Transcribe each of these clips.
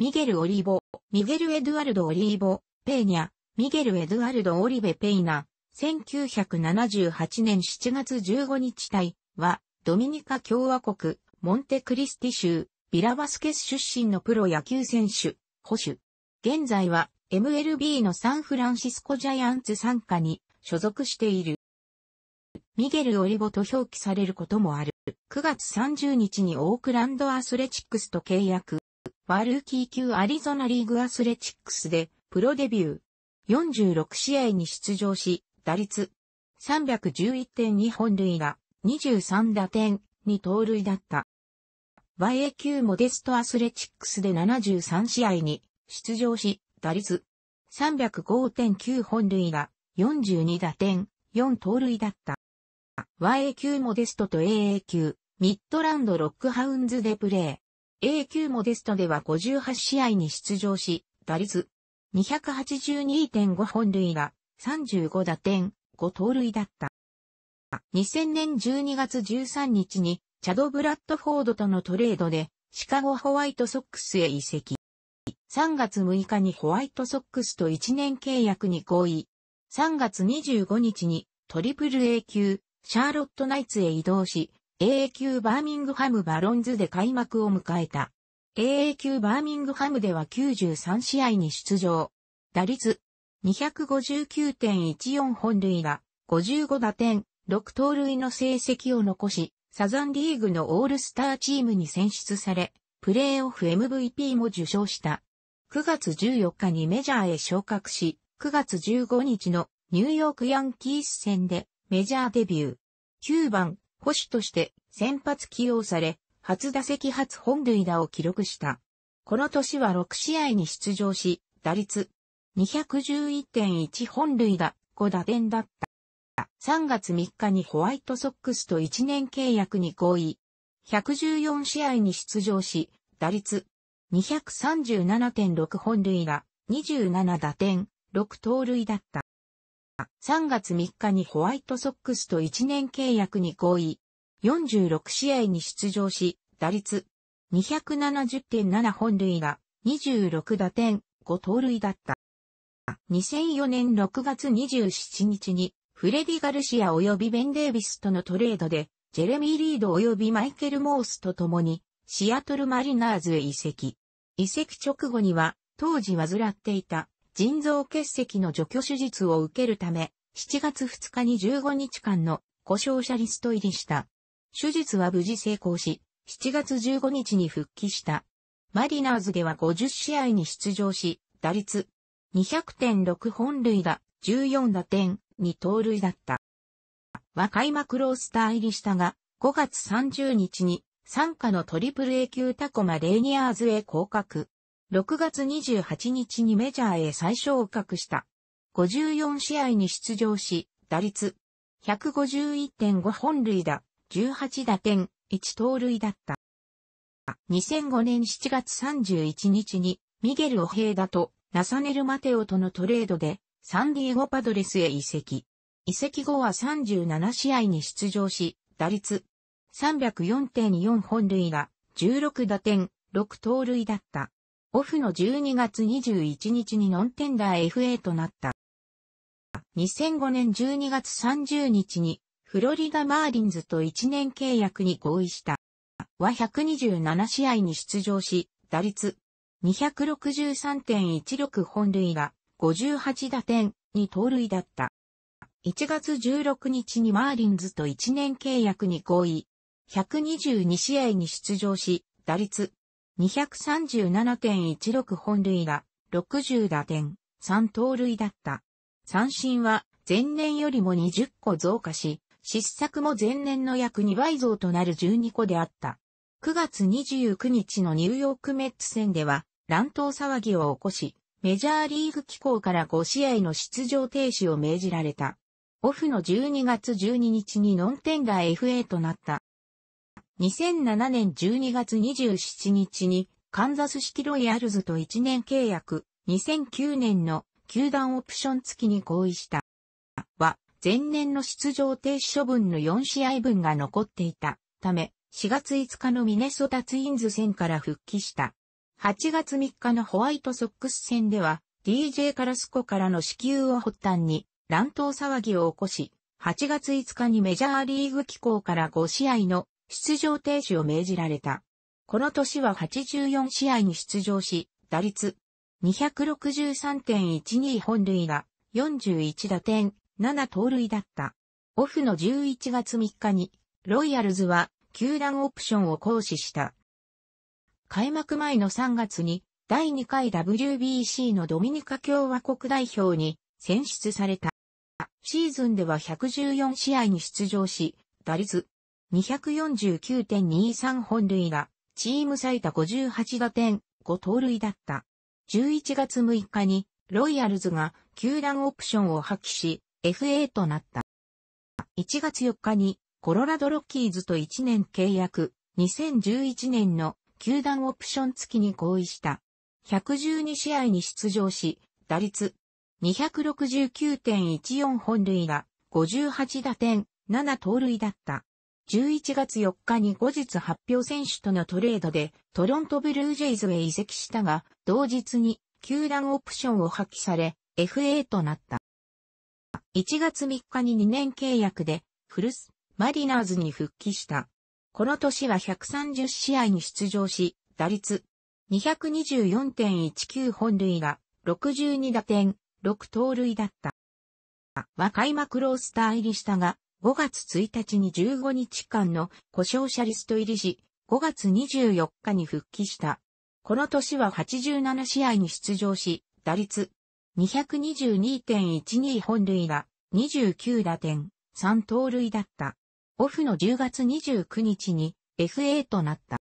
ミゲル・オリーボ、ミゲル・エドゥアルド・オリーボ、ペーニャ、ミゲル・エドゥアルド・オリベ・ペイナ、1978年7月15日隊は、ドミニカ共和国、モンテクリスティ州、ビラバスケス出身のプロ野球選手、保守。現在は MLB のサンフランシスコジャイアンツ参加に所属している。ミゲル・オリボと表記されることもある。9月30日にオークランドアスレチックスと契約。ワルーキー級アリゾナリーグアスレチックスでプロデビュー。46試合に出場し、打率311.2本塁打、23打点、2盗塁だった。YA 級モデストアスレチックスで73試合に出場し、打率305.9本塁打、42打点、4盗塁だった。YA 級モデストと AA 級、ミッドランドロックハウンズでプレー。A 級モデストでは58試合に出場し、打率282.5本塁打、35打点、5盗塁だった。2000年12月13日に、チャド・ブラッドフォードとのトレードで、シカゴホワイトソックスへ移籍。3月6日にホワイトソックスと1年契約に合意。3月25日にトリプル A 級、シャーロットナイツへ移動し、AA 級バーミングハムバロンズで開幕を迎えた。AA 級バーミングハムでは93試合に出場。打率259.14本塁打、55打点、6盗塁の成績を残し、サザンリーグのオールスターチームに選出され、プレーオフ MVP も受賞した。9月14日にメジャーへ昇格し、9月15日のニューヨークヤンキース戦でメジャーデビュー。9番、保守として先発起用され、初打席初本塁打を記録した。この年は6試合に出場し、打率211.1本塁打5打点だった。3月3日にホワイトソックスと1年契約に合意。114試合に出場し、打率237.6本塁打27打点6盗塁だった。3月3日にホワイトソックスと1年契約に合意。46試合に出場し、打率270.7本塁打、26打点、5盗塁だった。2004年6月27日に、フレディ・ガルシア及びベン・デービスとのトレードで、ジェレミー・リード及びマイケル・モースと共に、シアトル・マリナーズへ移籍。移籍直後には、当時患っていた腎臓結石の除去手術を受けるため、7月2日に15日間の故障者リスト入りした。手術は無事成功し、7月15日に復帰した。マリナーズでは50試合に出場し、打率200.6本塁打、14打点、2盗塁だった。和開幕ロースター入りしたが、5月30日に、参加のトリプル A 級タコマレーニアーズへ降格。6月28日にメジャーへ再昇格した。54試合に出場し、打率151.5本塁打、18打点、1盗塁だった。2005年7月31日にミゲル・オヘイダとナサネル・マテオとのトレードでサンディエゴ・パドレスへ移籍。移籍後は37試合に出場し、打率304.4本塁打、16打点、6盗塁だった。オフの12月21日にノンテンダー FA となった。2005年12月30日にフロリダマーリンズと1年契約に合意した。は127試合に出場し、打率263.16本塁打、58打点に盗塁だった。1月16日にマーリンズと1年契約に合意。122試合に出場し、打率237.16本塁打、60打点、3盗塁だった。三振は前年よりも20個増加し、失策も前年の約2倍増となる12個であった。9月29日のニューヨークメッツ戦では乱闘騒ぎを起こし、メジャーリーグ機構から5試合の出場停止を命じられた。オフの12月12日にノンテンダー FA となった。2007年12月27日にカンザスシティロイヤルズと1年契約、2009年の球団オプション付きに合意した。は、前年の出場停止処分の4試合分が残っていたため、4月5日のミネソタツインズ戦から復帰した。8月3日のホワイトソックス戦では、DJ カラスコからの支給を発端に乱闘騒ぎを起こし、8月5日にメジャーリーグ機構から5試合の出場停止を命じられた。この年は84試合に出場し、打率263.12本塁打、41打点、7盗塁だった。オフの11月3日に、ロイヤルズは球団オプションを行使した。開幕前の3月に第2回 WBC のドミニカ共和国代表に選出された。シーズンでは114試合に出場し、打率249.23本塁打、チーム最多58打点、5盗塁だった。11月6日にロイヤルズが球団オプションを破棄し、FA となった。1月4日にコロラドロッキーズと1年契約、2011年の球団オプション付きに合意した。112試合に出場し、打率269.14本塁打、58打点、7盗塁だった。11月4日に後日発表選手とのトレードでトロントブルージェイズへ移籍したが、同日に球団オプションを破棄され、FA となった。1月3日に2年契約でフルス、マリナーズに復帰した。この年は130試合に出場し、打率224.19本塁打、62打点、6盗塁だった。は開幕ロースター入りしたが、5月1日に15日間の故障者リスト入りし、5月24日に復帰した。この年は87試合に出場し、打率222.12本塁打、29打点、3盗塁だった。オフの10月29日に FA となった。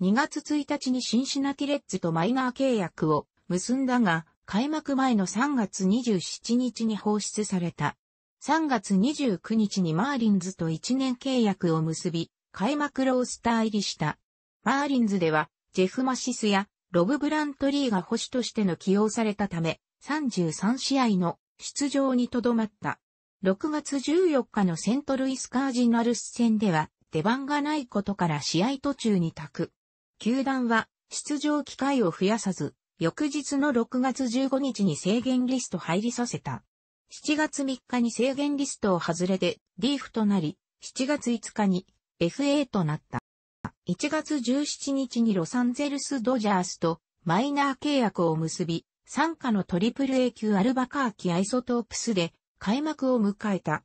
2月1日にシンシナティレッツとマイナー契約を結んだが、開幕前の3月27日に放出された。3月29日にマーリンズと1年契約を結び、開幕ロースター入りした。マーリンズでは、ジェフ・マシスやロブ・ブラントリーが保守としての起用されたため、33試合の出場にとどまった。6月14日のセントルイスカージナルス戦では出番がないことから試合途中に託。球団は出場機会を増やさず、翌日の6月15日に制限リスト入りさせた。7月3日に制限リストを外れてリーフとなり、7月5日に FA となった。1月17日にロサンゼルスドジャースとマイナー契約を結び、参加のトリプル A 級アルバカーキアイソトープスで開幕を迎えた。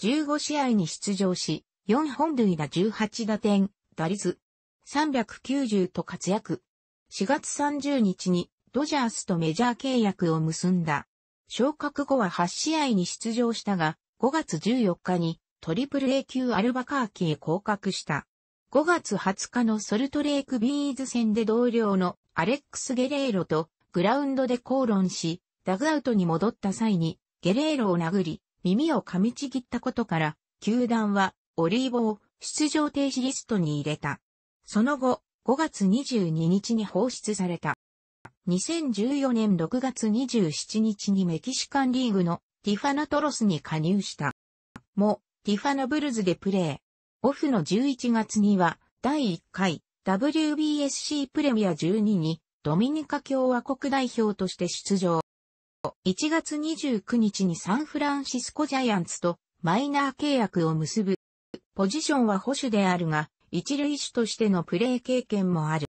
15試合に出場し、4本塁打18打点、打率390と活躍。4月30日にドジャースとメジャー契約を結んだ。昇格後は8試合に出場したが、5月14日にトリプル A 級アルバカーキへ降格した。5月20日のソルトレークビーズ戦で同僚のアレックス・ゲレーロとグラウンドで口論し、ダグアウトに戻った際にゲレーロを殴り、耳を噛みちぎったことから、球団はオリーボを出場停止リストに入れた。その後、5月22日に放出された。2014年6月27日にメキシカンリーグのティファナトロスに加入した。も、ティファナブルズでプレー。オフの11月には、第1回 WBSC プレミア12にドミニカ共和国代表として出場。1月29日にサンフランシスコジャイアンツとマイナー契約を結ぶ。ポジションは保守であるが、一塁手としてのプレー経験もある。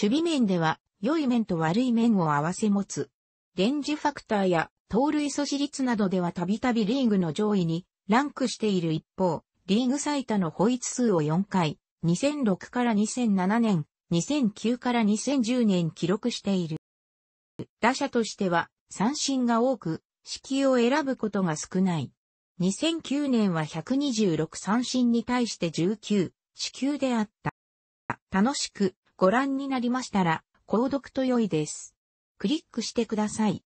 守備面では、良い面と悪い面を合わせ持つ。レンジファクターや盗塁阻止率などではたびたびリーグの上位にランクしている一方、リーグ最多のホイッツ数を4回、2006から2007年、2009から2010年記録している。打者としては三振が多く、式を選ぶことが少ない。2009年は126三振に対して19、支給であった。楽しくご覧になりましたら、購読と良いです。クリックしてください。